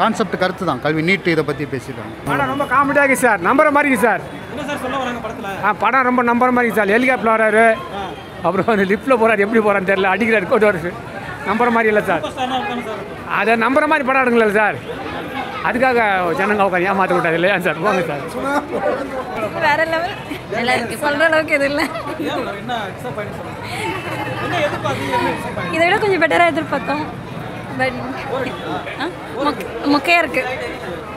Concept கருத்து தான். கல்வி நீட் இதை பற்றி பேசிட்டாங்க. படம் ரொம்ப காமெடியாக இருக்குது சார். நம்புற மாதிரி இருக்குது சார். என்ன சார் சொல்ல வராங்க படத்தில்? ஆ படம் ரொம்ப நம்புற மாதிரி இருக்குது சார். ஹெலிகாப்டர் வராரு. அப்புறம் வந்து லிஃப்ட்டில் போகிறாரு எப்படி போகிறான்னு தெரியல. அடிக்கிறாரு கோட்டு வருது நம்புற மாதிரி இல்லை சார். அதை நம்புற மாதிரி படம் எடுங்களா சார். அதுக்காக ஜனங்க உட்காந்து ஏமாற்ற விட்டாது இல்லையா சார்? போங்க சார். வேற லெவல் நல்லா இருக்கு சொல்ற அளவுக்கு எதுவும் இல்லை? இதை விட கொஞ்சம் பெட்டராக எதிர்பார்த்தோம். பட் மொக்கையாக இருக்கு.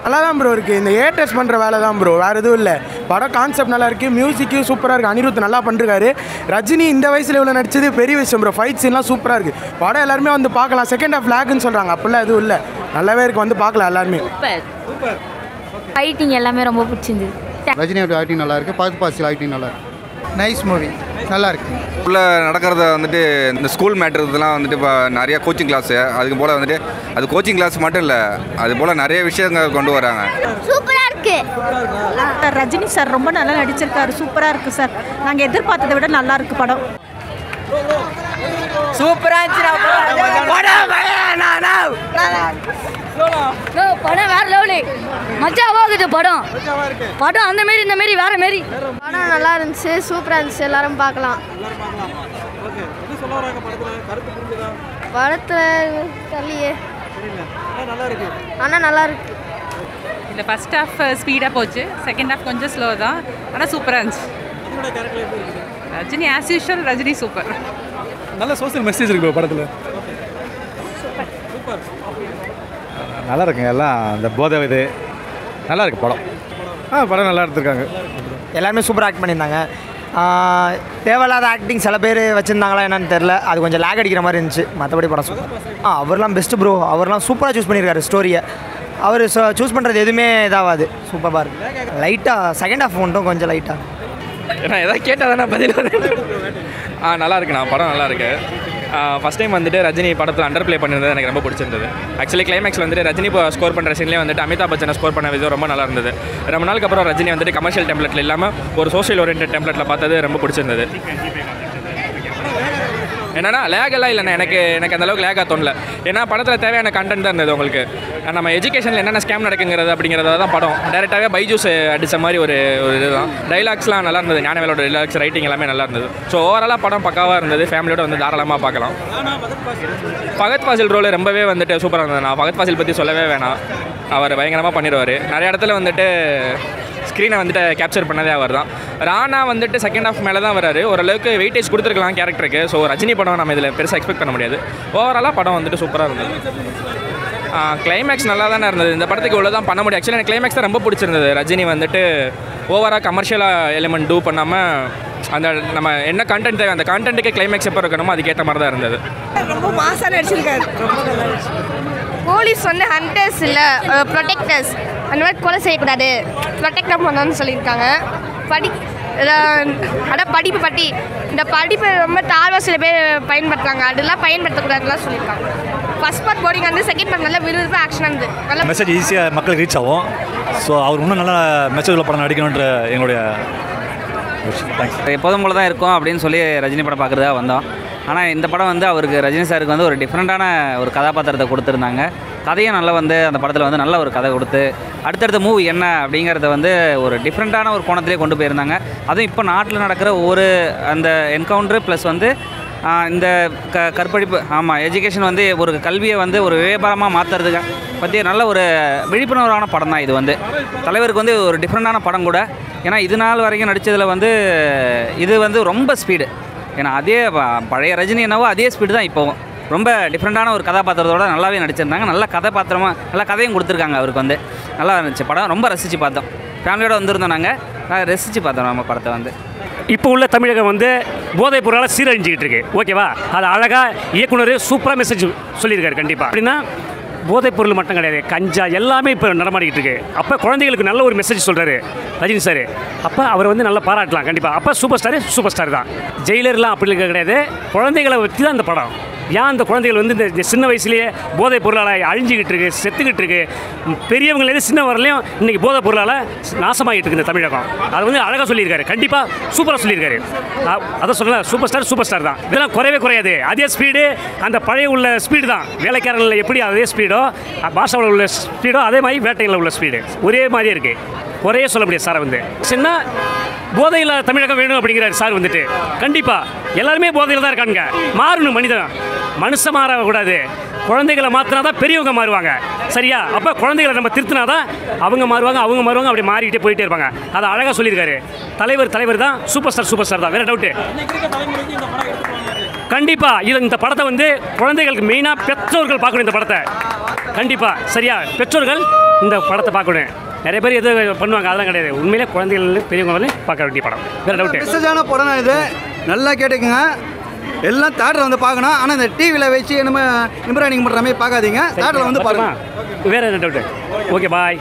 நல்லா தான் ப்ரோ இருக்குது இந்த ஏட்டர்ஸ் பண்ணுற வேலை தான் ப்ரோ வேறு எதுவும் இல்லை. படம் கான்செப்ட் நல்லா இருக்குது மியூசிக்கு சூப்பராக இருக்குது அனிருத் நல்லா பண்ணிருக்காரு ரஜினி இந்த வயசில் இவ்வளோ நடிச்சது பெரிய விஷயம் ப்ரோ ஃபைட் சீன்லாம் சூப்பராக இருக்குது படம் எல்லாருமே வந்து பார்க்கலாம். செகண்ட் ஹாஃப் லேக்குன்னு சொல்கிறாங்க அப்படிலாம் எதுவும் இல்லை. நல்லாவே இருக்குது வந்து பார்க்கலாம் எல்லாருமே. ஃபைட்டிங் எல்லாமே ரொம்ப பிடிச்சிருந்தது. ரஜினியோட ஆக்டிங் நல்லா இருக்கு. பகத் பாசில் ஆக்டிங் நல்லா இருக்கு. நைஸ் மூவி நல்லா இருக்கு உள்ள நடக்கிறத வந்துட்டு இந்த ஸ்கூல் மேட்ரு இதெல்லாம் வந்துட்டு இப்போ நிறைய கோச்சிங் கிளாஸு அதுக்கு போல் வந்துட்டு அது கோச்சிங் கிளாஸ் மட்டும் இல்லை அது போல் நிறைய விஷயங்கள் கொண்டு வராங்க. சூப்பராக இருக்கு. ரஜினி சார் ரொம்ப நல்லா நடிச்சிருக்காரு. சூப்பராக இருக்குது சார். நாங்கள் எதிர்பார்த்ததை விட நல்லா இருக்கு படம். படம் வேற லெவலு மஜாவா இருக்குது படம்? படம் அந்த மாரி இந்த மாரி வேற மாரி. படம் நல்லா இருந்துச்சு சூப்பராக இருந்துச்சு எல்லாரும் பார்க்கலாம். எல்லாரும் பார்க்கலாம்? ஓகே என்ன சொல்ல வராங்க படத்தில்? கருத்து புரிஞ்சுதா? படத்தில் தெரியலையே. தெரியல. ஆனால் நல்லா இருக்கு. ஆனால் நல்லா இருக்கு. இல்லை ஃபஸ்ட் ஹாஃப் ஸ்பீடாக போச்சு. செகண்ட் ஹாஃப் கொஞ்சம் ஸ்லோ தான். ஆனால் சூப்பராக இருந்துச்சு. Rajini as usual Rajini super. நல்ல சோசியல் மெசேஜ் இருக்கு படத்தில் சூப்பர் நல்லா இருக்குங்க எல்லாம் இந்த போதை இது. நல்லா இருக்கு படம். ஆ படம் நல்லா எடுத்திருக்காங்க. எல்லாருமே சூப்பராக ஆக்ட் பண்ணியிருந்தாங்க. தேவையில்லாத ஆக்டிங் சில பேர் வச்சுருந்தாங்களா என்னன்னு தெரில அது கொஞ்சம் லேக் அடிக்கிற மாதிரி இருந்துச்சு. மற்றபடி படம் சூப்பர் ஆ அவர்லாம் பெஸ்ட்டு ப்ரோ அவர்லாம் சூப்பராக சூஸ் பண்ணியிருக்காரு ஸ்டோரியை அவர் சூஸ் பண்ணுறது எதுவுமே இதாகாது. சூப்பராக இருக்கு. லைட்டாக செகண்ட் ஹாஃப் மட்டும் கொஞ்சம் லைட்டாக ஏன்னா எதாவது கேட்டால் தானே பதில் ஆ நல்லா இருக்குண்ணா படம் நல்லா இருக்கு. ஃபஸ்ட் டைம் வந்துட்டு ரஜினி படத்தில் அண்டர் ப்ளே பண்ணிருந்தது எனக்கு ரொம்ப பிடிச்சிருந்தது. ஆக்சுவலி கிளைமேக்ஸ் வந்துட்டு ரஜினி ஸ்கோர் பண்ணுற சீன்லேயே வந்துட்டு அமிதாப் பச்சனை ஸ்கோர் பண்ண விதம் ரொம்ப நல்லா இருந்தது. ரொம்ப நாளுக்கு அப்புறம் ரஜினி வந்துட்டு கமர்ஷியல் டெம்ப்ளெட்டில் இல்லாமல் ஒரு சோஷியல் ஓரியன்ட் டெம்ப்ளெட்டில் பார்த்தது ரொம்ப பிடிச்சிருந்தது. என்னன்னா லேக் எல்லாம் இல்லைண்ணா. எனக்கு எனக்கு அந்த அளவுக்கு லேக்காக தோணல. ஏன்னா படத்தில் தேவையான கண்டென்ட் தான் இருந்தது உங்களுக்கு. நம்ம எஜுகேஷனில் என்னென்ன ஸ்கேம் நடக்குங்கிறது அப்படிங்கிறத தான் படம். டேரெக்டாகவே பைஜூஸ் அடித்த மாதிரி ஒரு ஒரு இதுதான். டைலாக்ஸ்லாம் நல்லா இருந்தது. ஞானவேலோட டைலாக்ஸ் ரைட்டிங் எல்லாமே நல்லா இருந்தது. ஸோ ஓவராலாக படம் பக்காவாக இருந்தது. ஃபேமிலியோட வந்து தாராளமாக பார்க்கலாம். பகத் ஃபாசில் ரோல் ரொம்பவே வந்துட்டு சூப்பராக இருந்தது நான் பகத் ஃபாசில் பற்றி சொல்லவே வேணாம். அவர் பயங்கரமாக பண்ணிடுவார். நிறைய இடத்துல வந்துட்டு ஸ்க்ரீனை வந்துட்டு கேப்சர் பண்ணதே அவர் தான். ராணா வந்துட்டு செகண்ட் ஆஃப் மேலே தான் வராரு. ஓரளவுக்கு வெயிட்டேஜ் கொடுத்துருக்கலாம் கேரக்டருக்கு ஸோ ரஜினி படம் நம்ம இதில் பெருசாக எக்ஸ்பெக்ட் பண்ண முடியாது. ஓவராலாக படம் வந்துட்டு சூப்பர் சூப்பராக இருந்தது. கிளைமேக்ஸ் நல்லா தானே இருந்தது. இந்த படத்துக்கு இவ்வளோ தான் பண்ண முடியும். ஆக்சுவலி எனக்கு கிளைமேக்ஸ் தான் ரொம்ப பிடிச்சிருந்தது. ரஜினி வந்துட்டு ஓவராக கமர்ஷியலாக எலிமெண்ட் டூ பண்ணாமல் அந்த நம்ம என்ன கண்டென்ட் தேவை அந்த கண்டென்ட்டுக்கு கிளைமேக்ஸ் எப்போ இருக்கணுமோ அதுக்கேற்ற மாதிரி தான் இருந்தது. ரொம்ப மாசாக நடிச்சிருக்காரு. போலீஸ் வந்து ஹண்டர்ஸ் இல்லை ப்ரொடெக்டர்ஸ் அந்த மாதிரி கொலை செய்யக்கூடாது. ப்ரொடெக்டாக பண்ணணும்னு சொல்லியிருக்காங்க. படி அதான் படிப்பு பற்றி இந்த படிப்பை ரொம்ப தாழ்வாக சில பேர் பயன்படுத்துகிறாங்க அதெல்லாம் பயன்படுத்தக்கூடாதுலாம் சொல்லியிருக்காங்க. ஃபர்ஸ்ட் பார்ட் போரிங் வந்து செகண்ட் பார்ட் நல்லா விறுவிறுப்பாக ஆக்ஷன் வந்து நல்லா மெசேஜ் ஈஸியாக மக்களுக்கு ரீச் ஆகும். ஸோ அவர் இன்னும் நல்ல மெசேஜ் உள்ள படம் நடிக்கணுன்ற எங்களுடைய எப்போதும் போல தான் இருக்கும் அப்படின்னு சொல்லி ரஜினி படம் பார்க்குறதா வந்தோம். ஆனால் இந்த படம் வந்து அவருக்கு ரஜினி சாருக்கு வந்து ஒரு டிஃப்ரெண்ட்டான ஒரு கதாபாத்திரத்தை கொடுத்துருந்தாங்க. கதையும் நல்லா வந்து அந்த படத்தில் வந்து நல்ல ஒரு கதை கொடுத்து அடுத்தடுத்த மூவி என்ன அப்படிங்கிறத வந்து ஒரு டிஃப்ரெண்ட்டான ஒரு கோணத்திலே கொண்டு போயிருந்தாங்க. அதுவும் இப்போ நாட்டில் நடக்கிற ஒரு அந்த என்கவுண்டர் ப்ளஸ் வந்து இந்த க கற்பழிப்பு ஆமாம் எஜுகேஷன் வந்து ஒரு கல்வியை வந்து ஒரு வியாபாரமாக மாற்றுறதுக்கு பற்றி நல்ல ஒரு விழிப்புணர்வான படம் தான் இது வந்து. தலைவருக்கு வந்து ஒரு டிஃப்ரெண்ட்டான படம் கூட. ஏன்னா இது நாள் வரைக்கும் நடித்ததில் வந்து இது வந்து ரொம்ப ஸ்பீடு ஏன்னா அதே ப- பழைய ரஜினி என்னவோ அதே ஸ்பீடு தான் இப்போவும். ரொம்ப டிஃப்ரெண்ட்டான ஒரு கதாபாத்திரத்தோட நல்லாவே நடிச்சிருந்தாங்க. நல்ல கதாபாத்திரமாக நல்ல கதையும் கொடுத்துருக்காங்க அவருக்கு வந்து. நல்லா இருந்துச்சு படம். ரொம்ப ரசித்து பார்த்தோம். ஃபேமிலியோடு வந்திருந்தோம் நாங்கள் ரசித்து பார்த்தோம் நம்ம படத்தை வந்து. இப்போ உள்ள தமிழகம் வந்து போதைப் பொருளால் சீரழிஞ்சிக்கிட்டு இருக்கு. ஓகேவா? அது அழகாக இயக்குனர் சூப்பராக மெசேஜ் சொல்லியிருக்காரு கண்டிப்பாக அப்படின்னா போதைப் பொருள் மட்டும் கிடையாது கஞ்சா எல்லாமே இப்போ நடமாடிக்கிட்டு இருக்கு. அப்போ குழந்தைகளுக்கு நல்ல ஒரு மெசேஜ் சொல்கிறாரு ரஜினி சார் அப்போ அவர் வந்து நல்லா பாராட்டலாம் கண்டிப்பாக அப்போ சூப்பர் ஸ்டார் சூப்பர் ஸ்டார் தான். ஜெயிலர்லாம் அப்படி இருக்க கிடையாது. குழந்தைகளை வச்சு தான் இந்த படம். ஏன் அந்த குழந்தைகள் வந்து இந்த சின்ன வயசுலேயே போதைப் பொருளால் அழிஞ்சிக்கிட்டு இருக்கு செத்துக்கிட்டு இருக்கு? பெரியவங்களே சின்ன வரலையும் இன்றைக்கி போதைப் பொருளால் நாசமாகிட்டு இருக்கு இந்த தமிழகம். அது வந்து அழகாக சொல்லியிருக்காரு. கண்டிப்பாக சூப்பராக சொல்லியிருக்காரு. அதை சொல்ல சூப்பர் ஸ்டார் சூப்பர் ஸ்டார் தான். இதெல்லாம் குறையவே குறையாது. அதே ஸ்பீடு அந்த பழைய உள்ள ஸ்பீடு தான். வேலைக்காரங்களில் எப்படி அதே ஸ்பீடோ பாஷாவில் உள்ள ஸ்பீடோ அதே மாதிரி வேட்டையில் உள்ள ஸ்பீடு ஒரே மாதிரியே இருக்குது குறையே சொல்ல முடியாது சாரை வந்து. சின்ன போதையில் தமிழகம் வேணும் அப்படிங்கிறாரு சார் வந்துட்டு. கண்டிப்பாக எல்லாருமே போதையில் தான் இருக்கானுங்க. மாறணும் மனிதன். மனுஷன் மாறக்கூடாது குழந்தைகளை மாற்றினா தான் பெரியவங்க மாறுவாங்க. சரியா? அப்போ குழந்தைகளை நம்ம திருத்தினா தான் அவங்க மாறுவாங்க அவங்க மாறுவாங்க அப்படி மாறிக்கிட்டே போயிட்டே இருப்பாங்க. அதை அழகாக சொல்லியிருக்காரு. தலைவர் தலைவர் தான் சூப்பர் ஸ்டார் சூப்பர் ஸ்டார் தான். வேறு டவுட்டு கண்டிப்பாக இது இந்த படத்தை வந்து குழந்தைகளுக்கு மெயினாக பெற்றோர்கள் பார்க்கணும் இந்த படத்தை. கண்டிப்பாக சரியா? பெற்றோர்கள் இந்த படத்தை பார்க்கணும். நிறைய பேர் எது பண்ணுவாங்க அதெல்லாம் கிடையாது. உண்மையிலே குழந்தைகள் பெரியவங்க வந்து பார்க்க வேண்டிய படம். வேறு டவுட்டு மெசேஜான படம் இது. நல்லா கேட்டுக்குங்க. எல்லாம் தேட்டரில் வந்து பார்க்கணும். ஆனால் இந்த டிவியில் வச்சு நம்ம இம்ப்ரானிங் பண்ணுற மாதிரி பார்க்காதீங்க. தேட்டரில் வந்து பாருங்க. வேறு என்ன டவுட்டு ஓகே பாய்